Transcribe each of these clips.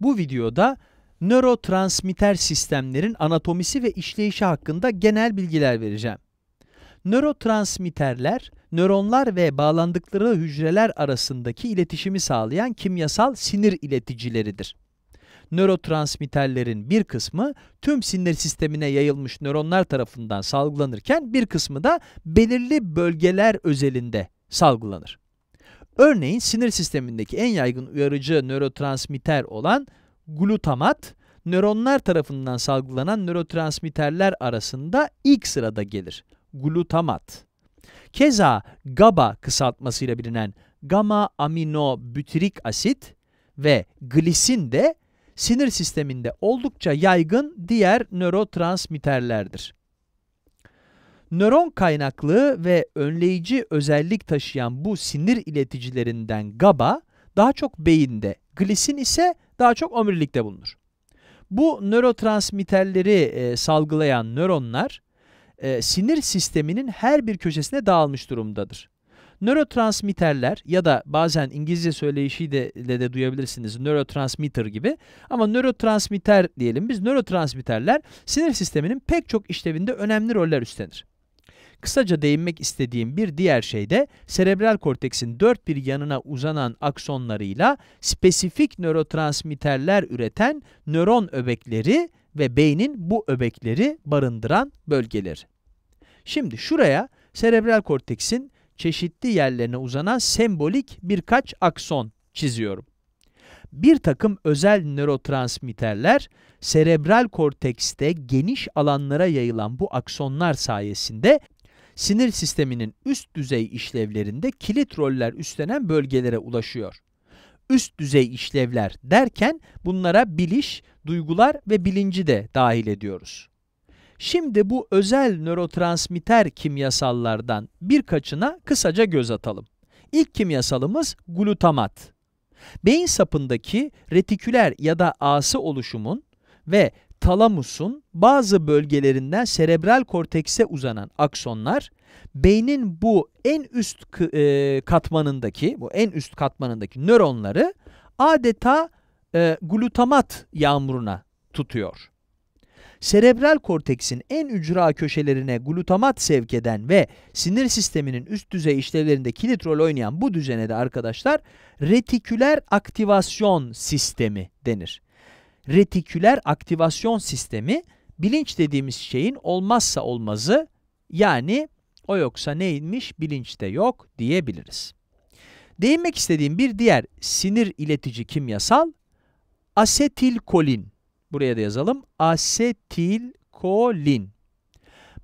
Bu videoda nörotransmitter sistemlerin anatomisi ve işleyişi hakkında genel bilgiler vereceğim. Nörotransmitterler, nöronlar ve bağlandıkları hücreler arasındaki iletişimi sağlayan kimyasal sinir ileticileridir. Nörotransmitterlerin bir kısmı tüm sinir sistemine yayılmış nöronlar tarafından salgılanırken bir kısmı da belirli bölgeler özelinde salgılanır. Örneğin sinir sistemindeki en yaygın uyarıcı nörotransmitter olan glutamat, nöronlar tarafından salgılanan nörotransmitterler arasında ilk sırada gelir. Glutamat. Keza GABA kısaltmasıyla bilinen gamma aminobutyrik asit ve glisin de sinir sisteminde oldukça yaygın diğer nörotransmitterlerdir. Nöron kaynaklı ve önleyici özellik taşıyan bu sinir ileticilerinden GABA daha çok beyinde, glisin ise daha çok omurilikte bulunur. Bu nörotransmitterleri e, salgılayan nöronlar e, sinir sisteminin her bir köşesine dağılmış durumdadır. Nörotransmitterler ya da bazen İngilizce söyleyişiyle de, de duyabilirsiniz nörotransmitter gibi ama nörotransmitter diyelim biz nörotransmitterler sinir sisteminin pek çok işlevinde önemli roller üstlenir. Kısaca değinmek istediğim bir diğer şey de serebral korteksin dört bir yanına uzanan aksonlarıyla spesifik nörotransmitterler üreten nöron öbekleri ve beynin bu öbekleri barındıran bölgeleri. Şimdi şuraya serebral korteksin çeşitli yerlerine uzanan sembolik birkaç akson çiziyorum. Bir takım özel nörotransmitterler serebral kortekste geniş alanlara yayılan bu aksonlar sayesinde sinir sisteminin üst düzey işlevlerinde kilit roller üstlenen bölgelere ulaşıyor. Üst düzey işlevler derken bunlara biliş, duygular ve bilinci de dahil ediyoruz. Şimdi bu özel nörotransmitter kimyasallardan birkaçına kısaca göz atalım. İlk kimyasalımız glutamat. Beyin sapındaki retiküler ya da ası oluşumun ve talamusun bazı bölgelerinden serebral kortekse uzanan aksonlar, beynin bu en üst e, katmanındaki, bu en üst katmanındaki nöronları adeta e, glutamat yağmuruna tutuyor. Serebral korteksin en ücra köşelerine glutamat sevk eden ve sinir sisteminin üst düzey işlevlerinde kilit rol oynayan bu düzene de arkadaşlar retiküler aktivasyon sistemi denir retiküler aktivasyon sistemi bilinç dediğimiz şeyin olmazsa olmazı yani o yoksa neymiş bilinçte yok diyebiliriz. Değinmek istediğim bir diğer sinir iletici kimyasal asetilkolin. Buraya da yazalım. Asetilkolin.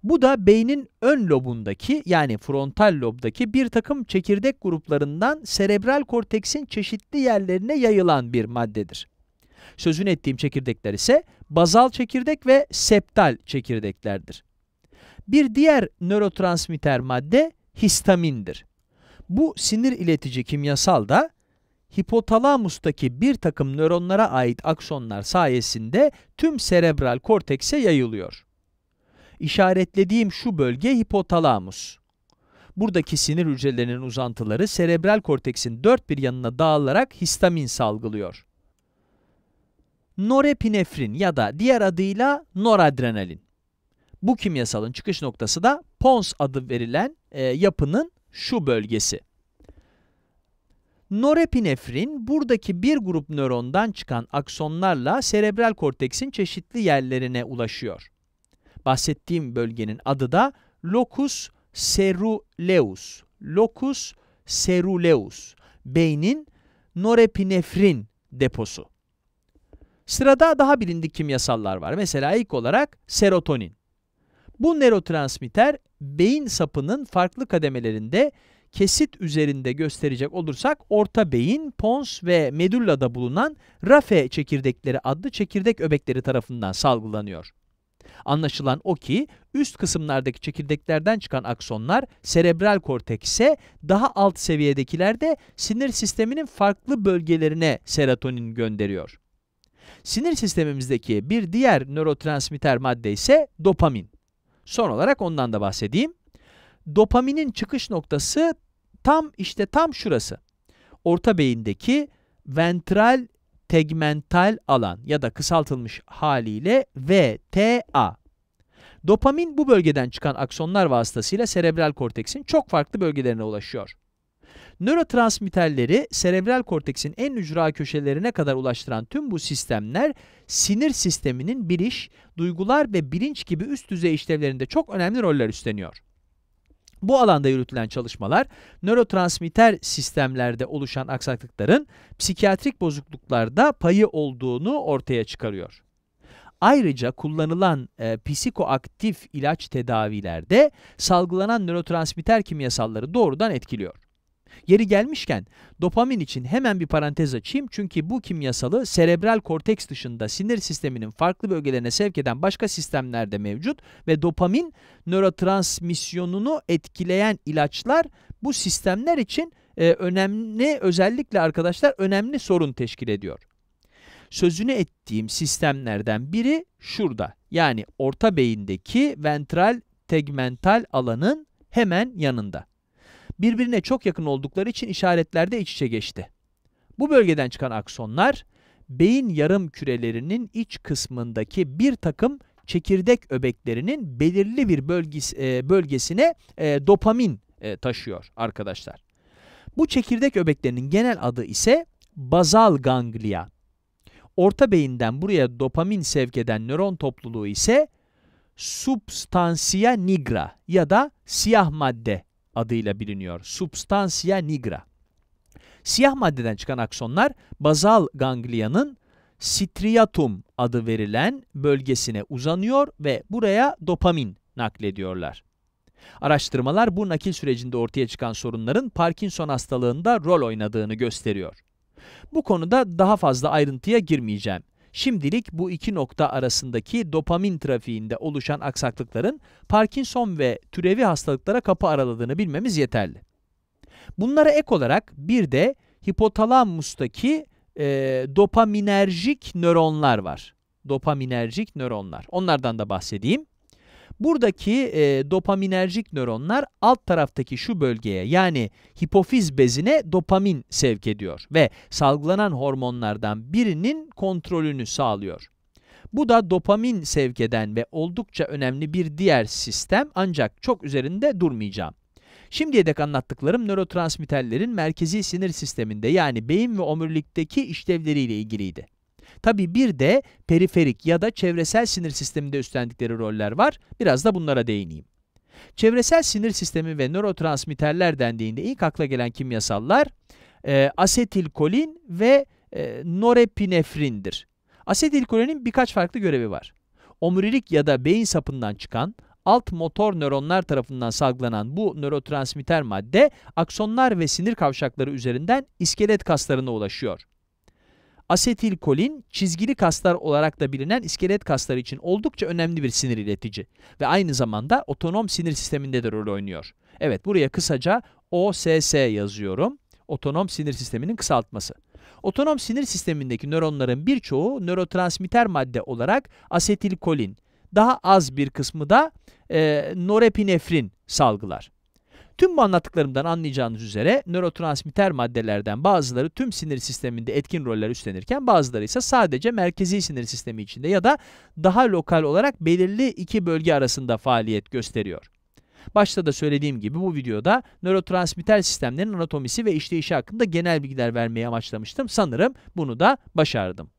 Bu da beynin ön lobundaki yani frontal lobdaki bir takım çekirdek gruplarından serebral korteksin çeşitli yerlerine yayılan bir maddedir. Sözünü ettiğim çekirdekler ise bazal çekirdek ve septal çekirdeklerdir. Bir diğer nörotransmitter madde histamindir. Bu sinir iletici kimyasal da hipotalamustaki bir takım nöronlara ait aksonlar sayesinde tüm serebral kortekse yayılıyor. İşaretlediğim şu bölge hipotalamus. Buradaki sinir hücrelerinin uzantıları serebral korteksin dört bir yanına dağılarak histamin salgılıyor norepinefrin ya da diğer adıyla noradrenalin. Bu kimyasalın çıkış noktası da pons adı verilen e, yapının şu bölgesi. Norepinefrin buradaki bir grup nörondan çıkan aksonlarla serebral korteksin çeşitli yerlerine ulaşıyor. Bahsettiğim bölgenin adı da locus ceruleus. Locus ceruleus. Beynin norepinefrin deposu. Sırada daha bilindik kimyasallar var. Mesela ilk olarak serotonin. Bu nörotransmitter beyin sapının farklı kademelerinde kesit üzerinde gösterecek olursak orta beyin, pons ve medullada bulunan rafe çekirdekleri adlı çekirdek öbekleri tarafından salgılanıyor. Anlaşılan o ki üst kısımlardaki çekirdeklerden çıkan aksonlar serebral kortekse, daha alt seviyedekiler de sinir sisteminin farklı bölgelerine serotonin gönderiyor. Sinir sistemimizdeki bir diğer nörotransmitter madde ise dopamin. Son olarak ondan da bahsedeyim. Dopaminin çıkış noktası tam işte tam şurası. Orta beyindeki ventral tegmental alan ya da kısaltılmış haliyle VTA. Dopamin bu bölgeden çıkan aksonlar vasıtasıyla serebral korteksin çok farklı bölgelerine ulaşıyor. Nörotransmitterleri serebral korteksin en ücra köşelerine kadar ulaştıran tüm bu sistemler sinir sisteminin biliş, duygular ve bilinç gibi üst düzey işlevlerinde çok önemli roller üstleniyor. Bu alanda yürütülen çalışmalar, nörotransmitter sistemlerde oluşan aksaklıkların psikiyatrik bozukluklarda payı olduğunu ortaya çıkarıyor. Ayrıca kullanılan e, psikoaktif ilaç tedavilerde salgılanan nörotransmitter kimyasalları doğrudan etkiliyor. Yeri gelmişken dopamin için hemen bir parantez açayım çünkü bu kimyasalı serebral korteks dışında sinir sisteminin farklı bölgelerine sevk eden başka sistemlerde mevcut ve dopamin nörotransmisyonunu etkileyen ilaçlar bu sistemler için e, önemli özellikle arkadaşlar önemli sorun teşkil ediyor. Sözünü ettiğim sistemlerden biri şurada. Yani orta beyindeki ventral tegmental alanın hemen yanında birbirine çok yakın oldukları için işaretlerde iç içe geçti. Bu bölgeden çıkan aksonlar, beyin yarım kürelerinin iç kısmındaki bir takım çekirdek öbeklerinin belirli bir bölgesi, e, bölgesine e, dopamin e, taşıyor arkadaşlar. Bu çekirdek öbeklerinin genel adı ise bazal ganglia. Orta beyinden buraya dopamin sevk eden nöron topluluğu ise substantia nigra ya da siyah madde adıyla biliniyor. Substantia nigra. Siyah maddeden çıkan aksonlar bazal gangliyanın striatum adı verilen bölgesine uzanıyor ve buraya dopamin naklediyorlar. Araştırmalar bu nakil sürecinde ortaya çıkan sorunların Parkinson hastalığında rol oynadığını gösteriyor. Bu konuda daha fazla ayrıntıya girmeyeceğim. Şimdilik bu iki nokta arasındaki dopamin trafiğinde oluşan aksaklıkların Parkinson ve türevi hastalıklara kapı araladığını bilmemiz yeterli. Bunlara ek olarak bir de hipotalamustaki e, dopaminerjik nöronlar var. Dopaminerjik nöronlar. Onlardan da bahsedeyim. Buradaki e, dopaminerjik nöronlar alt taraftaki şu bölgeye yani hipofiz bezine dopamin sevk ediyor ve salgılanan hormonlardan birinin kontrolünü sağlıyor. Bu da dopamin sevk eden ve oldukça önemli bir diğer sistem ancak çok üzerinde durmayacağım. Şimdiye dek anlattıklarım nörotransmitterlerin merkezi sinir sisteminde yani beyin ve omurilikteki işlevleriyle ilgiliydi. Tabi bir de periferik ya da çevresel sinir sisteminde üstlendikleri roller var. Biraz da bunlara değineyim. Çevresel sinir sistemi ve nörotransmitterler dendiğinde ilk akla gelen kimyasallar e, asetilkolin ve e, norepinefrindir. Asetilkolinin birkaç farklı görevi var. Omurilik ya da beyin sapından çıkan alt motor nöronlar tarafından salgılanan bu nörotransmitter madde aksonlar ve sinir kavşakları üzerinden iskelet kaslarına ulaşıyor. Asetilkolin, çizgili kaslar olarak da bilinen iskelet kasları için oldukça önemli bir sinir iletici ve aynı zamanda otonom sinir sisteminde de rol oynuyor. Evet, buraya kısaca OSS yazıyorum. Otonom sinir sisteminin kısaltması. Otonom sinir sistemindeki nöronların birçoğu nörotransmitter madde olarak asetilkolin, daha az bir kısmı da e, norepinefrin salgılar. Tüm bu anlattıklarımdan anlayacağınız üzere nörotransmitter maddelerden bazıları tüm sinir sisteminde etkin roller üstlenirken bazıları ise sadece merkezi sinir sistemi içinde ya da daha lokal olarak belirli iki bölge arasında faaliyet gösteriyor. Başta da söylediğim gibi bu videoda nörotransmitter sistemlerin anatomisi ve işleyişi hakkında genel bilgiler vermeyi amaçlamıştım. Sanırım bunu da başardım.